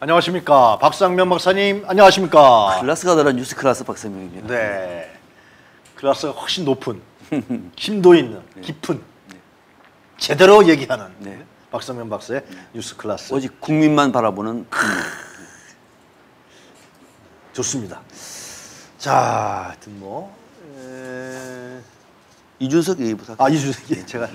안녕하십니까. 박상면 박사님 안녕하십니까. 클라스가 다른 뉴스 클라스 박상명입니다. 네. 클라스가 훨씬 높은 심도 있는 깊은 제대로 얘기하는 네. 박상면 박사의 뉴스 클라스. 오직 국민만 바라보는 국민. 좋습니다. 자 하여튼 뭐 에... 이준석 얘기부터 아 이준석이 제가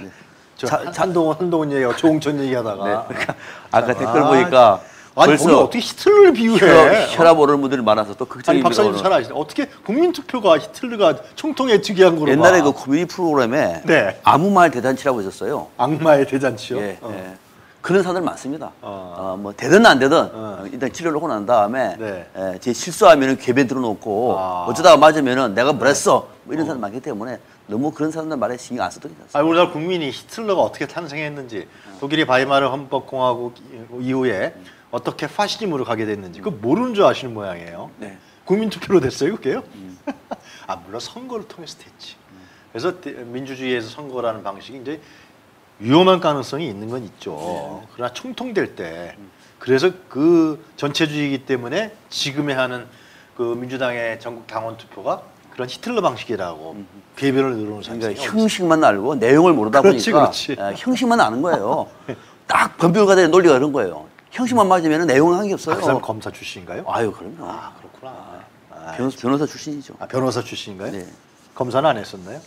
저 자, 한- 한동훈 한동훈 얘기하고 조응천 얘기하다가 네. 그러니까 아까 아, 댓글 보니까 아니 거기 어떻게 히틀러를 비유해 혈압, 혈압 오르는 분들이 많아서 또 걱정이 아니 박사님 잘 아시죠? 어떻게 국민투표가 히틀러가 총통에 특이한 거로 옛날에 봐. 그 코미디 프로그램에 네. 아무 말 대잔치라고 있었어요. 악마의 대잔치요? 예, 어. 예. 그런 사람들 많습니다. 어. 어, 뭐 되든 안 되든 어. 어, 일단 치료를 하고 난 다음에 네. 예, 제 실수하면은 궤변 들어놓고 아. 어쩌다가 맞으면은 내가 뭐랬어 뭐 이런 사람 많기 때문에 너무 그런 사람들 말에 신경 안 써도 괜찮습니다. 아, 우리나라 국민이 히틀러가 어떻게 탄생했는지 독일이 바이마르 헌법공화국 이후에 어떻게 파시즘으로 가게 됐는지 그거 모르는 줄 아시는 모양이에요. 네. 국민투표로 됐어요, 그게요? 아 물론 선거를 통해서 됐지. 그래서 대- 민주주의에서 선거라는 방식이 이제 위험한 가능성이 있는 건 있죠. 그러나 총통될 때 그래서 그 전체주의이기 때문에 지금에 하는 그 민주당의 전국 당원 투표가 그런 히틀러 방식이라고 궤변을 늘어놓은 그러니까 상황이 형식만 알고 내용을 모르다 그렇지, 보니까 그렇지. 예, 형식만 아는 거예요. 딱 변별가된 논리가 그런 거예요. 형식만 맞으면 내용은 한 게 없어요. 그 사람 검사 출신인가요? 아유 그럼요. 아 그렇구나. 아, 변호사, 변호사 출신이죠. 아, 변호사 출신인가요? 네. 검사는 안 했었나요?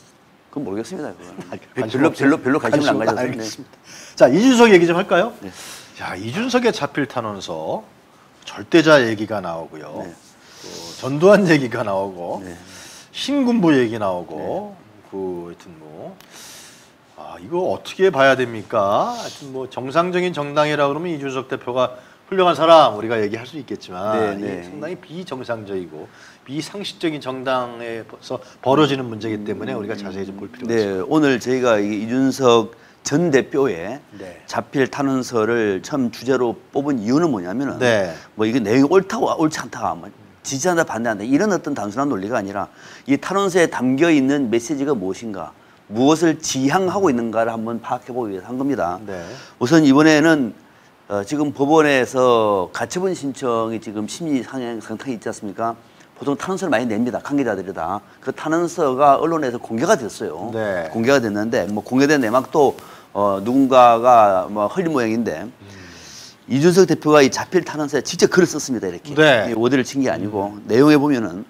그건 모르겠습니다. 그건. 관심 별로? 별로 별로 관심을 안 가져서. 네. 알겠습니다. 자 이준석 얘기 좀 할까요? 네. 자 이준석의 자필 탄원서 절대자 얘기가 나오고요. 네. 또 전두환 얘기가 나오고 네. 신군부 얘기 나오고 그 하여튼 뭐. 아 이거 어떻게 봐야 됩니까? 하여튼 뭐 정상적인 정당이라 그러면 이준석 대표가 훌륭한 사람 우리가 얘기할 수 있겠지만 네, 네. 상당히 비정상적이고 비상식적인 정당에서 벌어지는 문제이기 때문에 우리가 자세히 좀 볼 필요가 있습니다. 네, 오늘 저희가 이 이준석 전 대표의 네. 자필 탄원서를 처음 주제로 뽑은 이유는 뭐냐면은 네. 뭐 이게 내용이 옳다 옳지 않다 뭐 지지한다 반대한다 이런 어떤 단순한 논리가 아니라 이 탄원서에 담겨 있는 메시지가 무엇인가 무엇을 지향하고 있는가를 한번 파악해 보기 위해서 한 겁니다. 네. 우선 이번에는 어, 지금 법원에서 가처분 신청이 지금 심리 상향 상태에 있지 않습니까? 보통 탄원서를 많이 냅니다. 관계자들이 다. 그 탄원서가 언론에서 공개가 됐어요. 네. 공개가 됐는데 뭐 공개된 내막도 어, 누군가가 뭐 흘린 모양인데 이준석 대표가 이 자필 탄원서에 직접 글을 썼습니다. 이렇게. 네. 이 오디를 친 게 아니고 내용에 보면은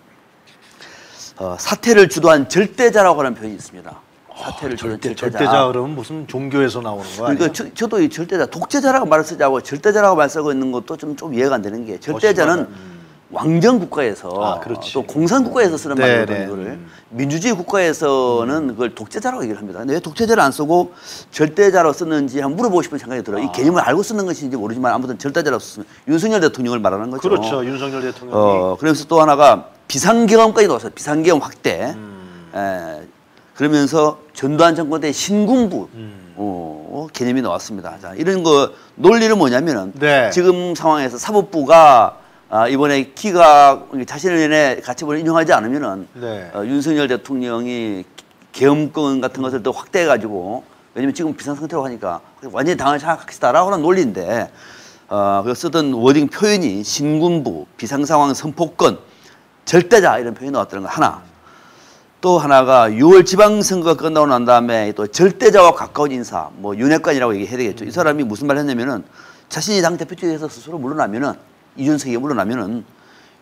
어, 사태를 주도한 절대자라고 하는 표현이 있습니다. 사태를 아, 절대, 절대자. 절대자 그러면 무슨 종교에서 나오는 거 아니에요? 그러니까 저, 저도 이 절대자 독재자라고 말을 쓰자고 절대자라고 말 쓰고 있는 것도 좀, 좀 이해가 안 되는 게 절대자는. 음. 왕정 국가에서 아. 또 공산 국가에서 쓰는 네, 말이거든요. 네. 음. 민주주의 국가에서는 그걸 독재자라고 얘기를 합니다. 근데 왜 독재자를 안 쓰고 절대자로 썼는지 한번 물어보고 싶은 생각이 들어요. 이 개념을 알고 쓰는 것인지 모르지만 아무튼 절대자라고 썼으면 윤석열 대통령을 말하는 거죠. 그렇죠. 윤석열 대통령이 어, 그러면서 또 하나가 비상계엄까지 나왔어요. 비상계엄 확대. 음. 에, 그러면서 전두환 정권 때 신군부 음. 어, 개념이 나왔습니다. 자, 이런 거 논리는 뭐냐면은 네. 지금 상황에서 사법부가 아, 이번에 기각 자신의 가처분을 인용하지 않으면은 네. 어, 윤석열 대통령이 계엄권 같은 것을 더 확대해 가지고 왜냐면 지금 비상 상태로 하니까 완전히 당을 장악하겠다라고 하는 논리인데 어, 그 쓰던 워딩 표현이 신군부 비상 상황 선포권 절대자 이런 표현이 나왔다는 거 하나 또 하나가 6월 지방선거가 끝나고 난 다음에 또 절대자와 가까운 인사, 뭐 윤핵관이라고 얘기해야 되겠죠. 이 사람이 무슨 말 했냐면은 자신이 당 대표직에서 스스로 물러나면은 이준석이 물러나면은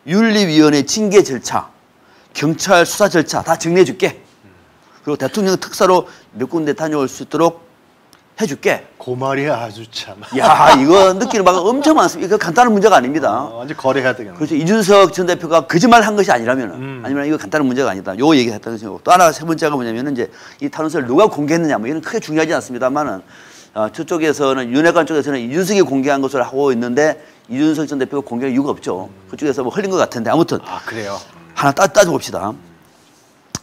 윤리위원회 징계 절차, 경찰 수사 절차 다 정리해 줄게. 그리고 대통령 특사로 몇 군데 다녀올 수 있도록 해줄게. 그 말이 아주 참. 야, 이거 느끼는 바가 엄청 많습니다. 이거 간단한 문제가 아닙니다. 어, 완전 거래해야 되겠네. 그렇죠. 이준석 전 대표가 거짓말 한 것이 아니라면, 음. 아니면 이거 간단한 문제가 아니다. 요거 얘기했다는 생각이고. 또 하나 세 번째가 뭐냐면은 이제 이 탄원서를 누가 공개했느냐, 뭐 이런 크게 중요하지 않습니다만은, 어, 저쪽에서는 윤핵관 쪽에서는 이준석이 공개한 것을 하고 있는데 이준석 전 대표가 공개할 이유가 없죠. 그쪽에서 뭐 흘린 것 같은데 아무튼 아 그래요. 하나 따, 따져봅시다.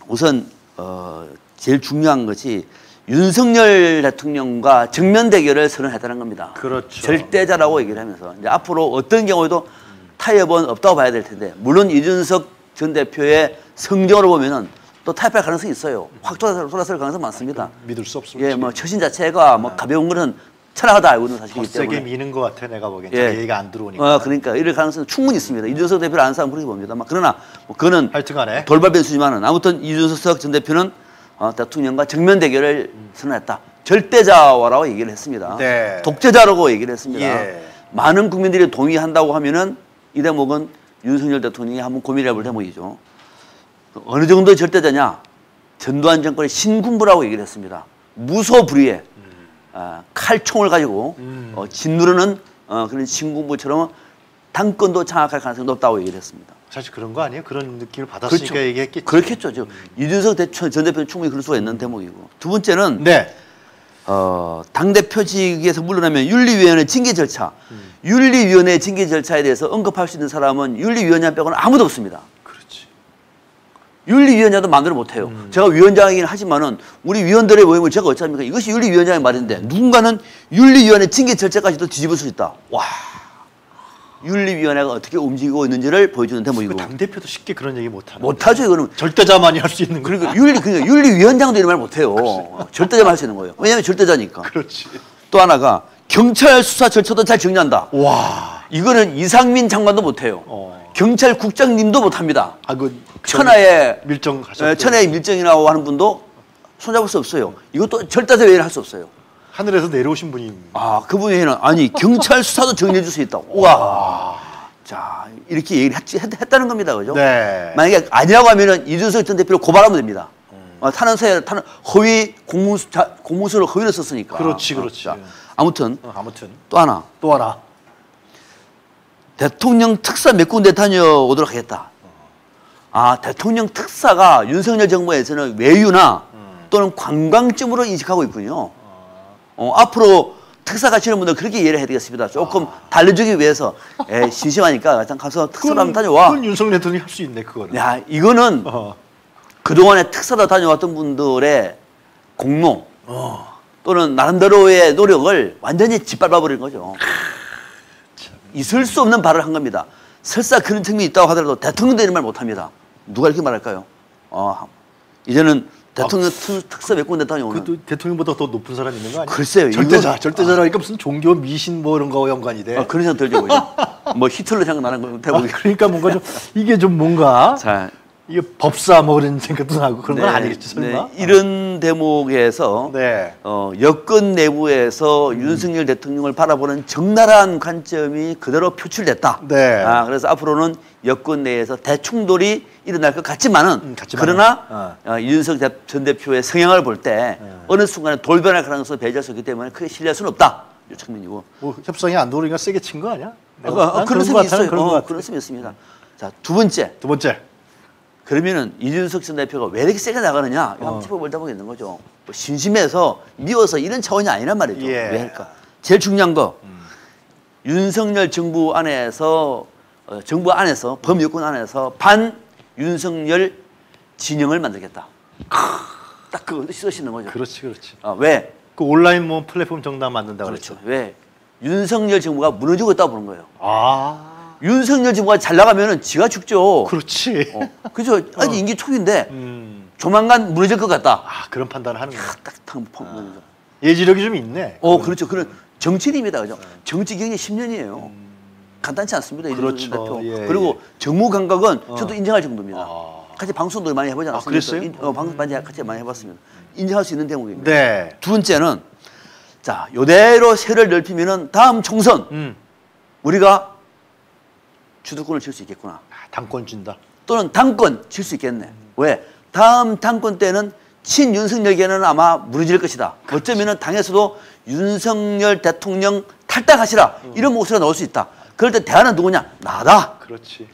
우선 어, 제일 중요한 것이 윤석열 대통령과 정면 대결을 선언했다는 겁니다. 그렇죠. 절대자라고 얘기를 하면서 이제 앞으로 어떤 경우에도 타협은 없다고 봐야 될 텐데 물론 이준석 전 대표의 성적으로 보면은 또 타협할 가능성이 있어요. 확 돌아설, 가능성 많습니다. 믿을 수 없습니다. 예, 뭐 처신 자체가 뭐 가벼운 거는 철학을 다 알고 있는 더 사실이기 세게 때문에. 미는 것 같아 내가 보기엔 예. 얘기가 안 들어오니까 어, 그러니까 이럴 가능성은 충분히 있습니다. 이준석 대표를 아는 사람은 그렇게 봅니다만 그러나 뭐 하여튼간에 돌발 변수지만은 아무튼 이준석 전 대표는 어, 대통령과 정면 대결을 선언했다. 절대자와라고 얘기를 했습니다. 네. 독재자라고 얘기를 했습니다. 예. 많은 국민들이 동의한다고 하면은 이 대목은 윤석열 대통령이 한번 고민해 볼 대목이죠. 어느 정도 절대자냐? 전두환 정권의 신군부라고 얘기를 했습니다. 무소불위에 아, 칼총을 가지고 음. 어, 짓누르는 어, 그런 신군부처럼 당권도 장악할 가능성이 높다고 얘기를 했습니다. 사실 그런 거 아니에요? 그런 느낌을 받았으니까 얘기했겠지. 그렇겠죠. 저 이준석 대, 전 대표는 충분히 그럴 수가 있는 대목이고. 두 번째는 네. 어, 당대표직에서 물러나면 윤리위원회 징계 절차. 윤리위원회 징계 절차에 대해서 언급할 수 있는 사람은 윤리위원장 빼고는 아무도 없습니다. 그렇지. 윤리위원장도 마음대로 못해요. 제가 위원장이긴 하지만은 우리 위원들의 모임을 제가 어찌합니까? 이것이 윤리위원장의 말인데 누군가는 윤리위원회 징계 절차까지도 뒤집을 수 있다. 와. 윤리위원회가 어떻게 움직이고 있는지를 보여주는 대목이고. 당 대표도 쉽게 그런 얘기 못 하는. 못하죠, 이거는. 절대자만이 할 수 있는 거. 그리고 윤리, 그러니까 윤리위원장도 이런 말 못해요. 절대자만 할 수 있는 거예요. 왜냐하면 절대자니까. 그렇지. 또 하나가 경찰 수사 절차도 잘 정리한다. 와. 이거는 이상민 장관도 못해요. 어. 경찰 국장님도 못합니다. 아, 그 천하의 밀정. 에, 천하의 밀정이라고 하는 분도 손잡을 수 없어요. 이것도 절대자 외에는 할 수 없어요. 하늘에서 내려오신 분이 아 그분이 해는 아니 경찰 수사도 정리해 줄 수 있다. 와. 자 이렇게 얘기를 했, 했, 다는 겁니다, 그죠? 네. 만약에 아니라고 하면은 이준석 전 대표를 고발하면 됩니다. 어, 탄원서에 탄원 허위 공문수 자, 공문서를 허위로 썼으니까. 그렇지, 어, 그렇지. 자, 아무튼 어, 아무튼 또 하나 또 하나. 대통령 특사 몇 군데 다녀오도록 하겠다. 아, 대통령 특사가 윤석열 정부에서는 외유나 또는 관광점으로 인식하고 있군요. 어, 앞으로 특사 가시는 분들 그렇게 이해를 해야 되겠습니다. 조금 달래주기 위해서 에, 심심하니까 일단 가서 특사를 한번 다녀와. 그건 윤석열 대통령이 할 수 있네 그거는. 야, 이거는 어. 그동안에 특사다 다녀왔던 분들의 공로 어. 또는 나름대로의 노력을 완전히 짓밟아버린 거죠. 있을 수 없는 발을 한 겁니다. 설사 그런 측면이 있다고 하더라도 대통령도 이런 말 못합니다. 누가 이렇게 말할까요? 어, 이제는 대통령 특- 특사 몇 군데 다녀오는 그것도 대통령보다 더 높은 사람 있는 거 아니야? 글쎄요, 절대자, 이건- 절대자라니까 무슨 종교 미신 뭐 이런 거 연관이 돼. 어, 그런 생각 들죠. 그죠? 뭐 히틀러 생각나는 거 아, 대목이. 그러니까 뭔가 좀 이게 좀 뭔가 자, 이게 법사 뭐 그런 생각도 나고 그런 건 네, 아니겠지 설마? 네, 이런 대목에서 네. 어, 여권 내부에서 윤석열 대통령을 바라보는 적나라한 관점이 그대로 표출됐다. 네. 아, 그래서 앞으로는 여권 내에서 대충돌이 일어날 것 같지만은, 음, 같지만은. 그러나 어. 어, 윤석 대- 전 대표의 성향을 볼때 어느 순간에 돌변할 가능성을 배제할 수 있기 때문에 크게 신뢰할 수는 없다. 이 측면이고. 뭐 협상이 안 돌으니까 세게 친 거 아니야? 어, 어, 난 그런 같아, 있어요. 그런 거 어. 그런 점이 있습니다. 자, 두 번째. 두 번째. 그러면은 이준석 전 대표가 왜 이렇게 세게 나가느냐 이거 어. 한번 짚어볼 대목이 있는 거죠. 뭐 심심해서 미워서 이런 차원이 아니란 말이죠. 예. 왜 할까? 제일 중요한 거 윤석열 정부 안에서 어, 정부 안에서 범여권 안에서 반 윤석열 진영을 만들겠다. 딱 그거 쓰시는 거죠. 그렇지, 그렇지. 어, 왜? 그 온라인 뭐 플랫폼 정당 만든다 그렇죠. 그랬죠. 왜? 윤석열 정부가 무너지고 있다고 보는 거예요. 아, 윤석열 정부가 잘 나가면은 지가 죽죠. 그렇지. 어, 그죠? 아직 임기 초기인데 음, 조만간 무너질 것 같다. 아 그런 판단을 하는 거야. 딱딱 펑. 예지력이 좀 있네. 어, 그렇죠. 그런 정치인입니다. 그죠? 정치 경력 10년이에요. 간단치 않습니다. 그렇죠. 대표. 예, 그리고 정무 감각은 저도 인정할 정도입니다. 아. 같이 방송도 많이 해보지 않았습니까? 그랬어요? 인- 어, 방송 많이 같이 많이 해봤습니다. 인정할 수 있는 대목입니다. 네. 두 번째는 자, 요대로 세를 넓히면은 다음 총선 음, 우리가 주도권을 질 수 있겠구나. 아, 당권 준다. 또는 당권 질 수 있겠네. 왜? 다음 당권 때는 친윤석열계는 아마 무너질 것이다. 어쩌면은 당에서도 윤석열 대통령 탈당하시라 이런 목소리가 나올 수 있다. 그럴 때 대안은 누구냐? 나다. 그렇지.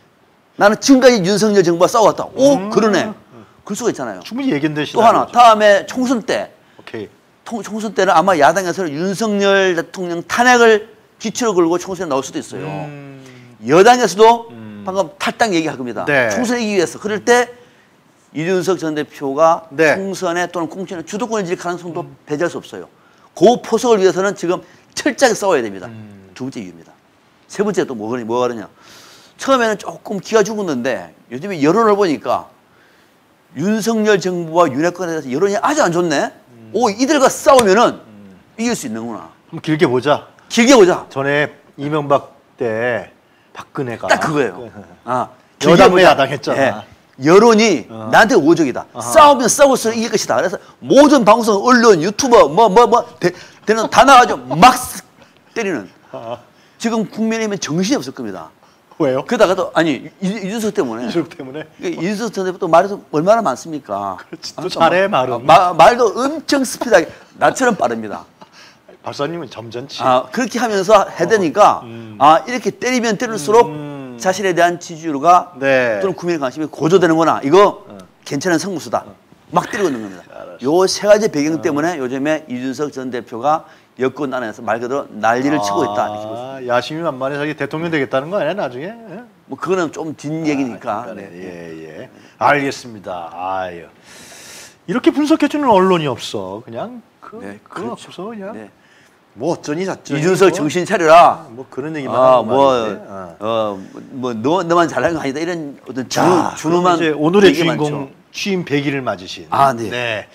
나는 지금까지 윤석열 정부와 싸워왔다. 오 그러네. 그럴 수가 있잖아요. 충분히 예견된 또 하나 시나리오죠. 다음에 총선 때 오케이. 통- 총선 때는 아마 야당에서는 윤석열 대통령 탄핵을 기치로 걸고 총선에 나올 수도 있어요. 음, 여당에서도 방금 탈당 얘기할 겁니다. 네. 총선에 이기 위해서. 그럴 때 이준석 전 대표가 네. 총선에 또는 공천에 주도권을 질 가능성도 배제할 수 없어요. 그 포석을 위해서는 지금 철저하게 싸워야 됩니다. 음. 두 번째 이유입니다. 세 번째 또 뭐가, 뭐가 그러냐. 처음에는 조금 기가 죽었는데 요즘에 여론을 보니까 윤석열 정부와 윤핵관에 대해서 여론이 아주 안 좋네. 음. 오, 이들과 싸우면은 이길 수 있는구나. 한번 길게 보자. 길게 보자. 전에 이명박 때 박근혜가 딱 그거예요. 아, 여당과 길게 보자. 야당했잖아. 예. 여론이 나한테 오적이다. 싸우면 싸울수록 이길 것이다. 그래서 모든 방송, 언론, 유튜버 뭐 뭐 뭐 되는 다 나가지고 막쓱 때리는. 아, 지금 국민의힘은 정신이 없을 겁니다. 왜요? 그러다가도 아니 이- 이준석 때문에 이적 때문에 이준석 때문에 말이 얼마나 많습니까? 그렇지, 또 잘해, 말은. 아, 마- 말도 엄청 스피드하게 나처럼 빠릅니다. 박사님은 점잖지. 아 그렇게 하면서 해대니까 아 이렇게 때리면 때릴수록 음. 자신에 대한 지지율가 네. 또는 국민의 관심이 고조되는구나. 이거 괜찮은 성무수다. 막 때리고 있는 겁니다. 요 세 가지 배경 때문에 요즘에 이준석 전 대표가 여권 안에서 말 그대로 난리를 치고 있다. 이렇게 보시면 아, 야심이 만만해 자기 대통령 되겠다는 거 아니야 나중에? 예? 뭐 그거는 좀 뒷얘기니까. 그러니까, 네. 예, 예. 알겠습니다. 아유. 이렇게 분석해 주는 언론이 없어. 그냥 그, 네, 그렇죠. 없어서 그냥 네. 뭐 어쩌니 저쩌니. 이준석 뭐, 정신 차려라. 뭐 그런 얘기만 아, 하고 뭐, 말인데. 어. 어, 뭐, 너, 너만 잘난 거 아니다. 이런 어떤 자, 준우. 그럼 이제 오늘의 주인공 많죠. 취임 100일을 맞으신 아, 네.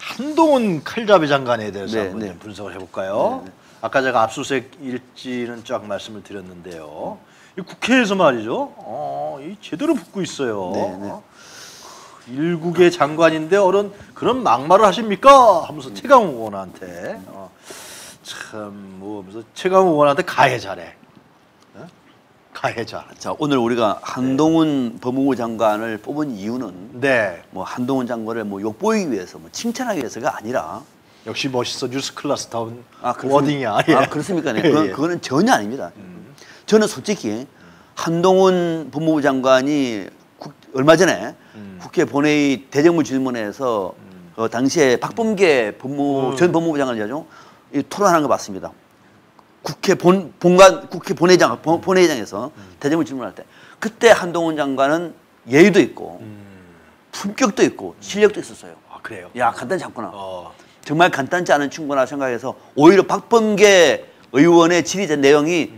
한동훈 칼잡이 장관에 대해서 네, 한번 네. 좀 분석을 해볼까요? 네, 네. 아까 제가 압수수색 일지는 쫙 말씀을 드렸는데요. 이 국회에서 말이죠. 어, 이 제대로 붙고 있어요. 네, 네. 일국의 장관인데 어른 그런 막말을 하십니까? 하면서 최강욱 의원한테 어, 참뭐 하면서 최강욱 의원한테 가해자래. 어? 가해자. 자, 오늘 우리가 한동훈 법무부 장관을 뽑은 이유는 네. 뭐 한동훈 장관을 뭐 욕보이기 위해서, 뭐 칭찬하기 위해서가 아니라 역시 멋있어 뉴스 클래스다운 아, wording이야. 아, 그렇습니까? 네. 예, 그건, 예. 그거는 전혀 아닙니다. 저는 솔직히 한동훈 법무부 장관이 국- 얼마 전에 음. 국회 본회의 대정부 질문에서 어, 당시에 박범계 법무 음. 전 법무부 장관이죠. 이 토론하는 거 봤습니다. 국회 본 본관 국회 본회의장 본- 본회의장에서 음. 대정부 질문할 때 그때 한동훈 장관은 예의도 있고 음. 품격도 있고 실력도 있었어요. 아 그래요. 야 간단치 않구나. 어. 정말 간단치 않은 충고나 생각해서 오히려 박범계 의원의 질의된 내용이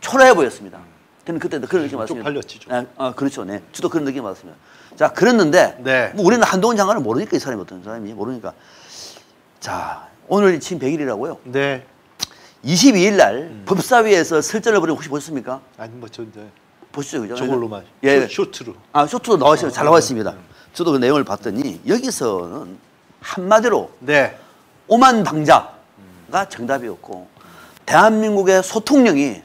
초라해 보였습니다. 저는 그때 그런 느낌 받았습니다. 좀. 아, 아, 그렇죠. 네. 저도 그런 느낌 받았습니다. 자, 그랬는데 네. 뭐 우리는 한동훈 장관을 모르니까 이 사람이 어떤 사람인지 모르니까 자, 오늘 지금 100일이라고요. 네. 22일 날 음. 법사위에서 설전을 거 혹시 보셨습니까? 아니 뭐저 이제 보시죠. 그죠? 저걸로만 예. 쇼, 쇼트로. 아, 쇼트도 나와 있어요. 잘 나와 있습니다. 저도 그 내용을 봤더니 여기서는 한마디로 네. 오만 방자가 정답이었고 대한민국의 소통령이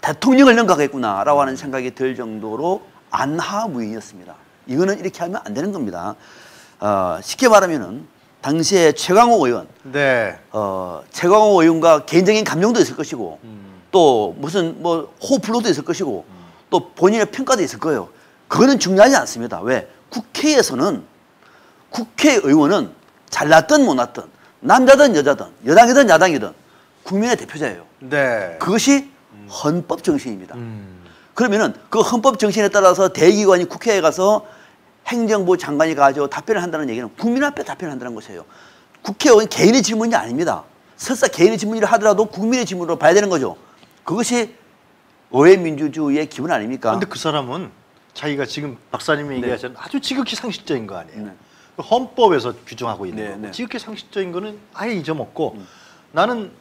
대통령을 능가하겠구나라고 하는 생각이 들 정도로 안하무인이었습니다. 이거는 이렇게 하면 안 되는 겁니다. 어, 쉽게 말하면은 당시에 최강호 의원, 네. 어, 최강호 의원과 개인적인 감정도 있을 것이고 음. 또 무슨 뭐 호불호도 있을 것이고 또 본인의 평가도 있을 거예요. 그거는 중요하지 않습니다. 왜? 국회에서는 국회의원은 잘났든 못났든 남자든 여자든 여당이든 야당이든 국민의 대표자예요. 네. 그것이 헌법 정신입니다. 음. 그러면은 그 헌법 정신에 따라서 대기관이 국회에 가서 행정부 장관이 가지고 답변을 한다는 얘기는 국민 앞에 답변을 한다는 것이에요. 국회의원 개인의 질문이 아닙니다. 설사 개인의 질문이라 하더라도 국민의 질문으로 봐야 되는 거죠. 그것이 의회 민주주의의 기본 아닙니까? 근데 그 사람은 자기가 지금 박사님이 얘기하신 아주 지극히 상식적인 거 아니에요. 네. 그 헌법에서 규정하고 있는 네, 거고 네. 지극히 상식적인 거는 아예 잊어먹고 나는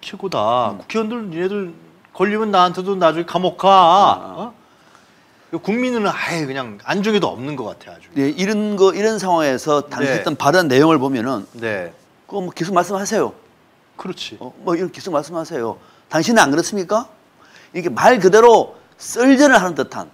최고다. 국회의원들 니네들 걸리면 나한테도 나중에 감옥 가. 어? 국민은 아예 그냥 안중에도 없는 것 같아 아주. 네, 이런 거 이런 상황에서 당시 네. 했던 발언 내용을 보면은 네. 그거 뭐 계속 말씀하세요. 그렇지. 어, 뭐 이런 계속 말씀하세요. 당신은 안 그렇습니까? 이렇게 말 그대로 썰전을 하는 듯한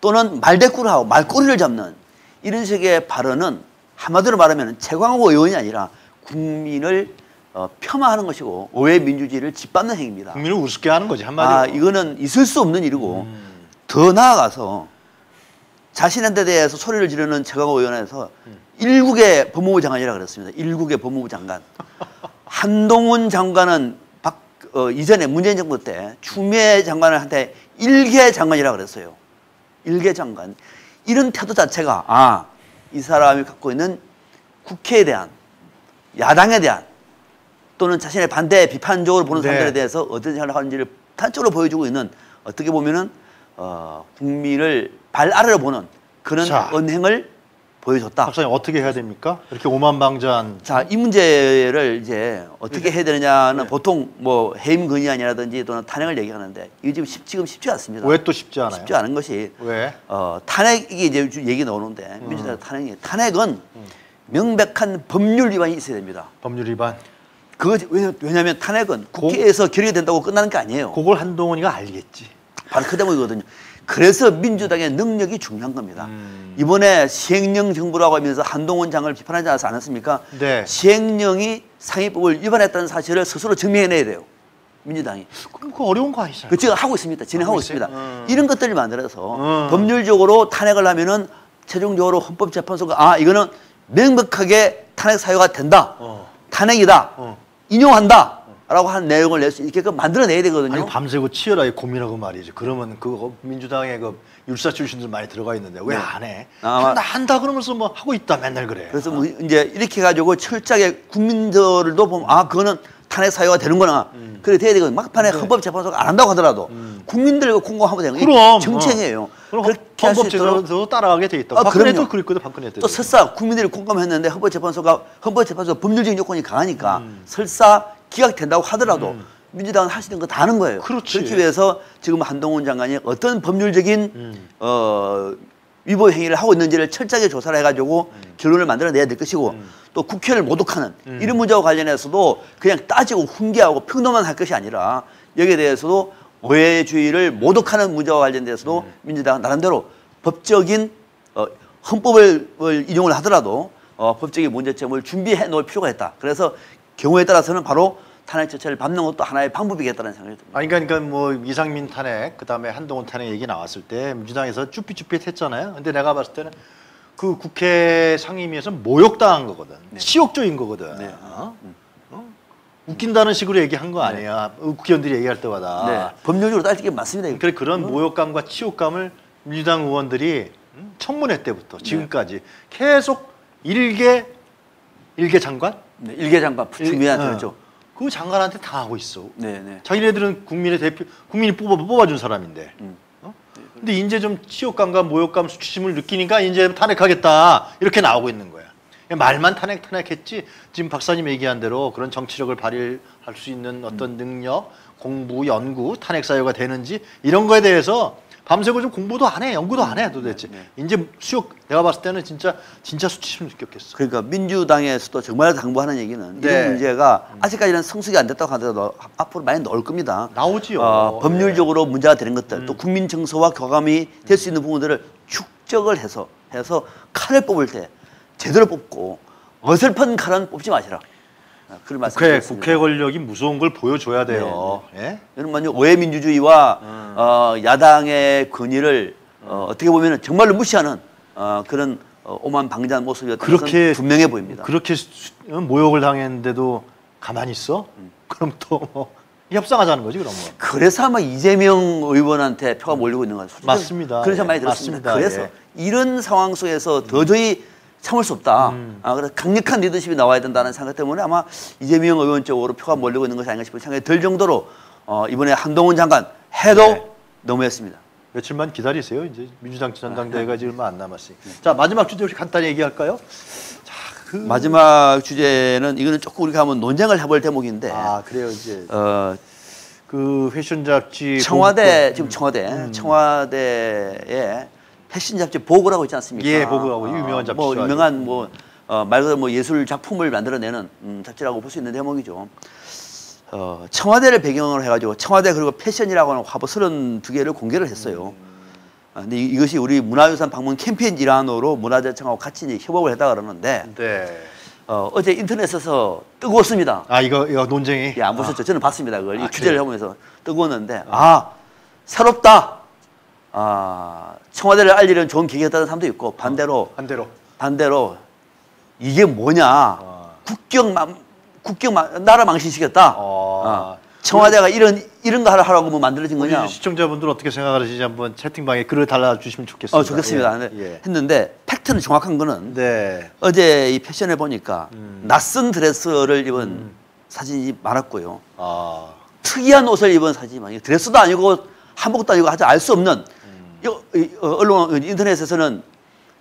또는 말대꾸를 하고 말꼬리를 잡는 이런 식의 발언은 한마디로 말하면 최광호 의원이 아니라 국민을 어, 폄하하는 것이고 의회 민주주의를 짓밟는 행위입니다. 국민을 우습게 하는 거지 한마디로. 아 이거는 있을 수 없는 일이고 음. 더 나아가서 자신한테 대해서 소리를 지르는 최강호 의원에서 일국의 법무부 장관이라 그랬습니다. 일국의 법무부 장관. 한동훈 장관은 박, 어, 이전에 문재인 정부 때 추미애 장관한테 일개 장관이라 그랬어요. 일개 장관. 이런 태도 자체가 아, 이 사람이 갖고 있는 국회에 대한 야당에 대한 또는 자신의 반대 비판적으로 보는 네. 사람들에 대해서 어떤 생각을 하는지를 단적으로 보여주고 있는 어떻게 보면은 어, 국민을 발 아래로 보는 그런 자. 언행을 보여줬다. 박사님 어떻게 해야 됩니까? 이렇게 오만방자한 자, 이 문제를 이제 어떻게 해야 되느냐는 보통 뭐 해임 건의안이라든지 또는 탄핵을 얘기하는데 이게 지금 쉽, 지금 쉽지 않습니다. 왜 또 쉽지 않아요? 쉽지 않은 것이 왜? 어, 탄핵이 이제 주- 얘기 나오는데 민주당 탄핵이 탄핵은 명백한 법률 위반이 있어야 됩니다. 법률 위반. 그거 왜냐- 왜냐하면 탄핵은 국회에서 결의가 된다고 끝나는 게 아니에요. 그걸 한동훈이가 알겠지. 바로 그 대목이거든요. 그래서 민주당의 능력이 중요한 겁니다. 음. 이번에 시행령 정부라고 하면서 한동훈 장을 비판하지 않았- 않았습니까? 네. 시행령이 상위법을 위반했다는 사실을 스스로 증명해내야 돼요. 민주당이. 그럼 그 어려운 거. 그 지금 하고 있습니다. 진행하고 하고? 있습니다. 음. 이런 것들을 만들어서 음. 법률적으로 탄핵을 하면은 최종적으로 헌법재판소가 아 이거는 명백하게 탄핵 사유가 된다. 어. 탄핵이다. 어. 인용한다. 라고 하는 내용을 낼 수 있게 그 만들어내야 되거든요. 아니 밤새고 치열하게 고민하고 말이지. 그러면 그 민주당의 그 율사 출신들 많이 들어가 있는데 왜 안 해? 아마- 한다 한다 그러면서 뭐 하고 있다 맨날 그래. 그래서 뭐 이제 이렇게 해가지고 철저하게 국민들도 보면 아 그거는 탄핵 사유가 되는구나. 음. 그래 돼야 되거든. 막판에 네. 헌법재판소가 안 한다고 하더라도 국민들과 공고하면 되는 거예요. 그럼 정책이에요. 어. 그럼 헌법재판소도 따라가게 돼 있다. 아, 박근혜도. 그랬거든 박근혜 때. 또 설사 국민들이 공감했는데 헌법재판소가 헌법재판소 법률적인 요건이 강하니까 음. 설사 기각된다고 하더라도 민주당은 할수 있는 거 다 하는 거예요. 그렇지. 렇게 위해서 지금 한동훈 장관이 어떤 법률적인 음. 어, 위법 행위를 하고 있는지를 철저하게 조사를 해가지고 결론을 만들어내야 될 것이고 또 국회를 모독하는 이런 문제와 관련해서도 그냥 따지고 훈계하고 평론만 할 것이 아니라 여기에 대해서도 오해주의를 모독하는 문제와 관련돼서도 민주당은 나름대로 법적인 어, 헌법을 을 인용을 하더라도 어, 법적인 문제점을 준비해 놓을 필요가 있다. 그래서 경우에 따라서는 바로 탄핵 절차를 밟는 것도 하나의 방법이겠다는 생각이 듭니다. 아니 그러니까, 그러니까 뭐 이상민 탄핵 그다음에 한동훈 탄핵 얘기 나왔을 때 민주당에서 쭈삣쭈삣했잖아요. 근데 내가 봤을 때는 그 국회 상임위에서 모욕당한 거거든. 치욕적인 거거든. 네. 어? 어? 웃긴다는 식으로 얘기한 거 아니야. 국회의원들이 얘기할 때마다. 네. 법률적으로 따질 게 맞습니다. 그래 그런 모욕감과 치욕감을 민주당 의원들이 음, 청문회 때부터 지금까지 계속 일개 일개 장관 네, 일개 장관 어, 그렇죠. 그 장관한테 당하고 있어. 네, 네. 자기네들은 국민의 대표, 국민이 뽑아 뽑아준 사람인데. 음. 어? 근데 이제 좀 치욕감과 모욕감, 수치심을 느끼니까 이제 탄핵하겠다 이렇게 나오고 있는 거야. 말만 탄핵 탄핵했지 지금 박사님 얘기한 대로 그런 정치력을 발휘할 수 있는 어떤 능력, 공부, 연구, 탄핵 사유가 되는지 이런 거에 대해서 밤새고 좀 공부도 안 해, 연구도 안 해 도대체. 네, 이제 수욕 내가 봤을 때는 진짜 진짜 수치심 느꼈겠어. 그러니까 민주당에서도 정말 당부하는 얘기는 네. 이런 문제가 아직까지는 성숙이 안 됐다고 하더라도 앞으로 많이 나올 겁니다. 나오지요. 어, 법률적으로 문제가 되는 것들 음. 또 국민 정서와 교감이 될 수 있는 부분들을 축적을 해서 해서 칼을 뽑을 때 제대로 뽑고 어설픈 칼은 뽑지 마시라. 아, 말씀 국회. 국회 권력이 무서운 걸 보여줘야 돼요. 예? 여러분 만약 오해 민주주의와 음. 어, 야당의 권위를 어, 어떻게 보면 정말로 무시하는 어, 그런 어, 오만 방자한 모습이었던 그렇게 분명해 보입니다. 그렇게 수- 어, 모욕을 당했는데도 가만히 있어? 그럼 또 뭐 협상하자는 거지 그럼 뭐. 그래서 아마 이재명 의원한테 표가 몰리고 있는 것 같습니다. 맞습니다. 그런 예, 많이 들었습니다. 맞습니다. 그래서 예. 이런 상황 속에서 도저히 참을 수 없다. 음. 아, 그래서 강력한 리더십이 나와야 된다는 생각 때문에 아마 이재명 의원 쪽으로 표가 몰리고 있는 것이 아닌가 싶은 생각이 들 정도로 어, 이번에 한동훈 장관 해도 네. 너무했습니다. 며칠만 기다리세요. 이제 민주당 아, 전당대회가 네. 지금 얼마 안 남았으니. 자 마지막 주제 혹시 간단히 얘기할까요? 자, 그... 마지막 주제는 이거는 조금 우리가 한번 논쟁을 해볼 대목인데 아 그래요 이제 어, 그 패션 잡지 청와대 보고- 지금 청와대 음. 청와대에 패션 잡지 보고라고 있지 않습니까? 예, 보고라고. 유명한 잡지죠, 뭐. 유명한 뭐말 그대로 뭐 예술 작품을 만들어내는 음, 잡지라고 볼 수 있는 대목이죠. 어, 청와대를 배경으로 해가지고 청와대 그리고 패션이라고 하는 화보 32개를 공개를 했어요. 아, 근데 이- 이것이 우리 문화유산 방문 캠페인 일환으로 문화재청하고 같이 이제 협업을 했다 그러는데 네. 어, 어제 인터넷에서 뜨거웠습니다. 아 이거 이거 논쟁이. 예, 안 보셨죠? 저는 봤습니다. 그걸 아, 이 취재를 그래요? 하면서 뜨거웠는데 아 새롭다. 아 청와대를 알리는 좋은 계기였다는 사람도 있고 반대로 반대로. 반대로 이게 뭐냐 아. 국경 국경 망- 나라 망신시켰다. 어. 아, 청와대가 이런 이런 거 하라고 뭐 만들어진 거냐? 시청자분들 어떻게 생각하시는지 한번 채팅방에 글을 달아주시면 좋겠습니다. 어 좋겠습니다. 예. 근데 예. 했는데 팩트는 정확한 거는 네. 어제 이 패션에 보니까 음. 낯선 드레스를 입은 사진이 많았고요. 아. 특이한 옷을 입은 사진이 많이 드레스도 아니고 한복도 아니고 하여튼 알수 없는 음. 어, 언론 인터넷에서는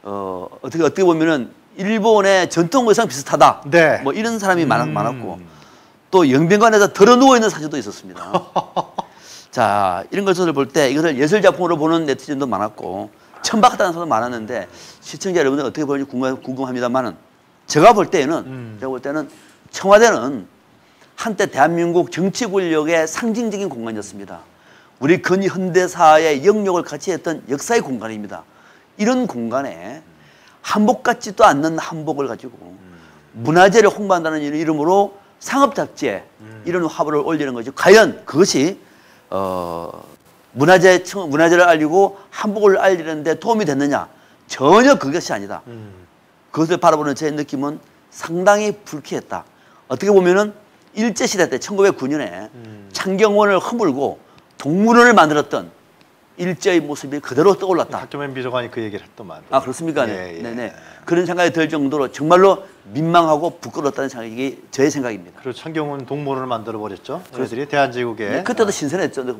어, 어, 어떻게 어떻게 보면은 일본의 전통 의상 비슷하다. 네. 뭐 이런 사람이 많, 음. 많았고 또 영빈관에서 들어 누워 있는 사진도 있었습니다. 자 이런 것을 볼 때 이것을 예술 작품으로 보는 네티즌도 많았고 천박하다는 사람도 많았는데 시청자 여러분들 어떻게 보는지 궁금, 궁금합니다만은 제가 볼 때는 음. 제가 볼 때는 청와대는 한때 대한민국 정치 권력의 상징적인 공간이었습니다. 우리 근현대사의 영역을 같이 했던 역사의 공간입니다. 이런 공간에 한복 같지도 않는 한복을 가지고 문화재를 홍보한다는 이름으로 상업 잡지에 이런 화보를 올리는 거죠. 과연 그것이 어, 문화재 청- 문화재를 알리고 한복을 알리는데 도움이 됐느냐? 전혀 그것이 아니다. 음. 그것을 바라보는 제 느낌은 상당히 불쾌했다. 어떻게 보면은 일제 시대 때 1909년에 음. 창경원을 허물고 동물원을 만들었던 일제의 모습이 그대로 떠올랐다. 박정현 비서관이 그 얘기를 했더만. 아 그렇습니까? 예, 네. 예. 네네. 그런 생각이 들 정도로 정말로 민망하고 부끄럽다는 생각이 저의 생각입니다. 그리고 창경원 동물원을 만들어 버렸죠. 그들이 대한제국의 네, 그때도 신선했죠. 네.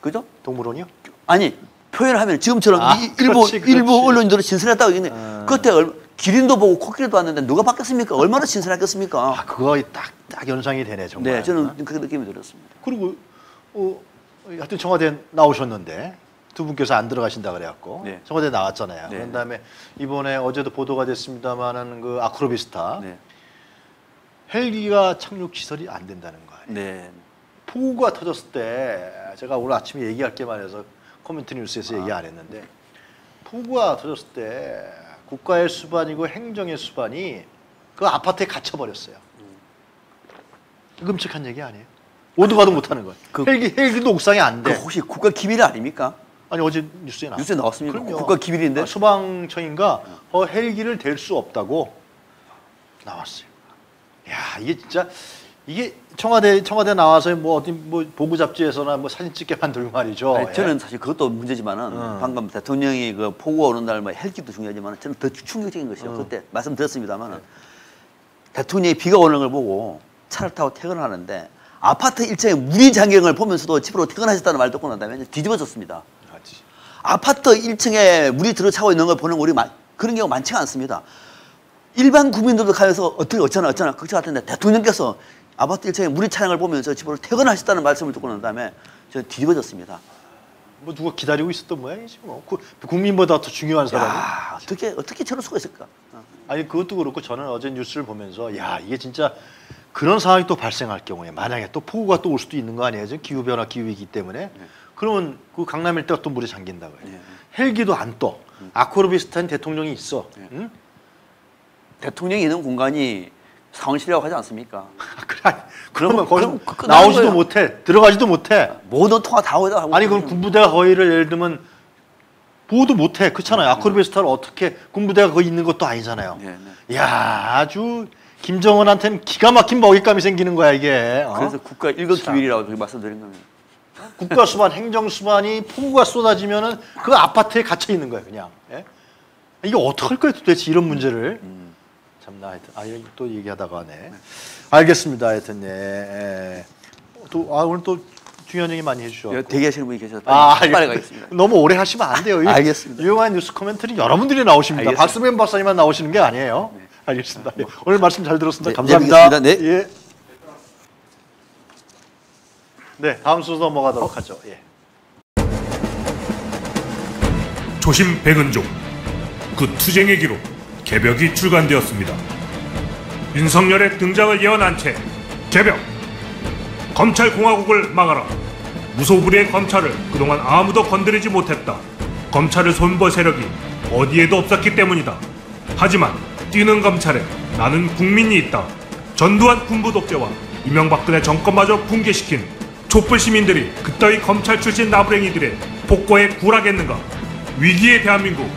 그죠? 동물원이요? 아니 표현하면 지금처럼 아, 이- 일부 그렇지, 그렇지. 일부 언론들은 신선했다고 얘기했는데 어. 그때 얼- 기린도 보고 코끼리도 왔는데 누가 바뀌었습니까? 얼마나 신선했겠습니까? 아 그거 딱딱 연상이 되네 정말. 네, 저는 그 느낌이 들었습니다. 그리고 어, 하여튼 청와대 나오셨는데 두 분께서 안 들어가신다 그래갖고 네. 청와대 나왔잖아요. 네. 그런 다음에 이번에 어제도 보도가 됐습니다만은 그 아크로비스타 네, 헬기가 착륙 시설이 안 된다는 거 아니에요. 네, 폭우가 터졌을 때 제가 오늘 아침에 얘기할 게 많아서 커뮤니티 뉴스에서 얘기 안 했는데 폭우가 터졌을 때 국가의 수반이고 행정의 수반이 그 아파트에 갇혀 버렸어요. 끔찍한 얘기 아니에요? 오도 가도 못하는 거예요. 그- 헬기 헬기도 옥상에 안그 돼. 혹시 국가 기밀 아닙니까? 아니 어제 뉴스에 나왔 뉴스에 나왔습니까? 그럼요. 국가 기밀인데? 아, 소방청인가 어, 헬기를 댈 수 없다고 나왔어요. 야 이게 진짜 이게 청와대 청와대 나와서 뭐 어디 뭐 보고 잡지에서나 뭐 사진 찍게 만들고 말이죠. 아니, 예. 저는 사실 그것도 문제지만은 음. 방금 대통령이 그 폭우가 오는 날 뭐 헬기도 중요하지만 저는 더 충격적인 것이요. 음. 그때 말씀드렸습니다만은 대통령이 비가 오는 걸 보고 차를 타고 퇴근하는데 아파트 1층에 물이 장경을 보면서도 집으로 퇴근하셨다는 말 듣고 난 다음에 뒤집어졌습니다. 맞지. 아파트 1층에 물이 들어차고 있는 걸 보는 우리 마- 그런 경우 많지가 않습니다. 일반 국민들도 가면서 어떻게 어쩌나 어쩌나 그것 같은데 대통령께서 아파트 1층에 물이 차는 걸 보면서 집으로 퇴근하셨다는 말씀을 듣고 난 다음에 저는 뒤집어졌습니다. 뭐 누가 기다리고 있었던 모양이지 뭐. 그 국민보다 더 중요한 사람이. 야, 어떻게 어떻게 저럴 수가 있을까? 어. 아니 그것도 그렇고 저는 어제 뉴스를 보면서 야 이게 진짜 그런 상황이 또 발생할 경우에 만약에 또 폭우가 또 올 수도 있는 거 아니에요? 지금 기후 변화 기후이기 때문에 그러면 그 강남 일대가 또 물이 잠긴다고요. 네. 헬기도 안 떠. 아크로비스탄 대통령이 있어. 응? 대통령이 있는 공간이 사원실이라고 하지 않습니까? 그래, 그러면 거기 그- 나오지도 거예요. 못해 들어가지도 못해. 모든 통화 다 거기다 하고 아니 그럼 군부대가 거기를 예를 들면 보호도 못해 그렇잖아요. 아크로비스탄을 어떻게 군부대가 거기 있는 것도 아니잖아요. 네, 야 아주 김정은한테는 기가 막힌 먹잇감이 생기는 거야 이게. 어? 그래서 국가 일거 기밀이라고 그렇게 말씀드린 겁니다. 국가 수반, 행정 수반이 폭우가 쏟아지면은 그 아파트에 갇혀 있는 거예요, 그냥. 예? 이게 어떡할 거예요, 도대체 이런 문제를. 참나 하여튼 아 이거 또 얘기하다가 네. 알겠습니다, 하여튼 예. 예. 또아 오늘 또 중요한 얘기 많이 해주셔. 대기하시는 분이 계셔서 빨리, 아, 빨리 가겠습니다. 너무 오래 하시면 안 돼요. 이 알겠습니다. 유용한 뉴스 코멘터리 여러분들이 나오십니다. 알겠습니다. 박수면 박사님만 나오시는 게 아니에요. 알겠습니다. 예. 오늘 말씀 잘 들었습니다. 네, 감사합니다. 네. 네. 예. 네, 다음 순서 넘어가도록 하죠. 예. 조심 백은종 그 투쟁의 기록 개벽이 출간되었습니다. 윤석열의 등장을 예언한 채 개벽 검찰 공화국을 막아라 무소불위의 검찰을 그동안 아무도 건드리지 못했다. 검찰을 손볼 세력이 어디에도 없었기 때문이다. 하지만 뛰는 검찰에 나는 국민이 있다. 전두환 군부 독재와 이명박근혜 정권마저 붕괴시킨 촛불 시민들이 그따위 검찰 출신 나부랭이들의 폭거에 굴하겠는가? 위기의 대한민국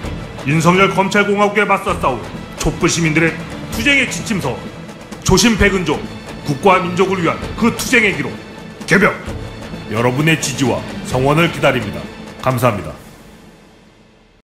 윤석열 검찰공화국에 맞서 싸운 촛불 시민들의 투쟁의 지침서 조심 백은종 국가와 민족을 위한 그 투쟁의 기록 개벽 여러분의 지지와 성원을 기다립니다. 감사합니다.